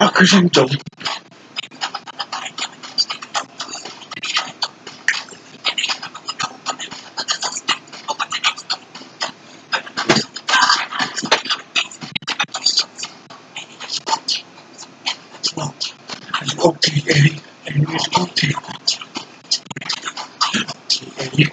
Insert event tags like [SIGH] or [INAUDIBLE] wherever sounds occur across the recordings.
a crescendo. Okay, Eddie, and it's okay. Eddie.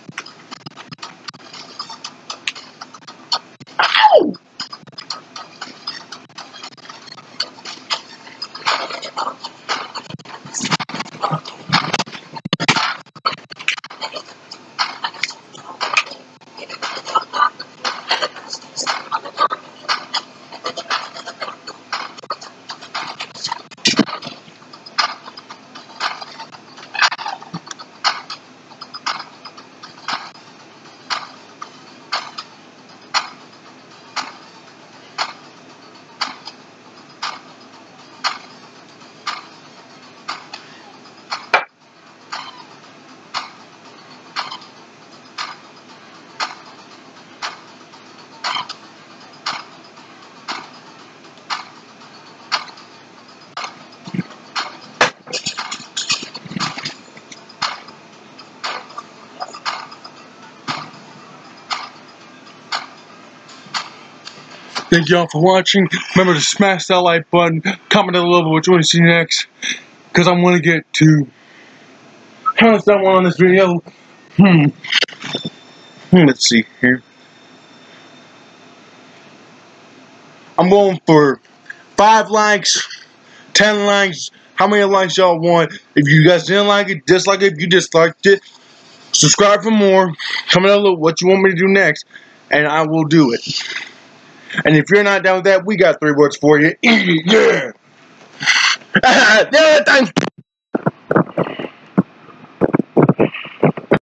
Thank y'all for watching. Remember to smash that like button. Comment down below what you want to see next. Because I'm going to get to... How much one on this video? Hmm. Hmm, Let's see here. I'm going for 5 likes, 10 likes. How many likes y'all want? If you guys didn't like it, dislike it. If you disliked it, subscribe for more. Comment down below what you want me to do next. And I will do it. And if you're not down with that, we got three words for you. yeah. [LAUGHS] yeah, thanks.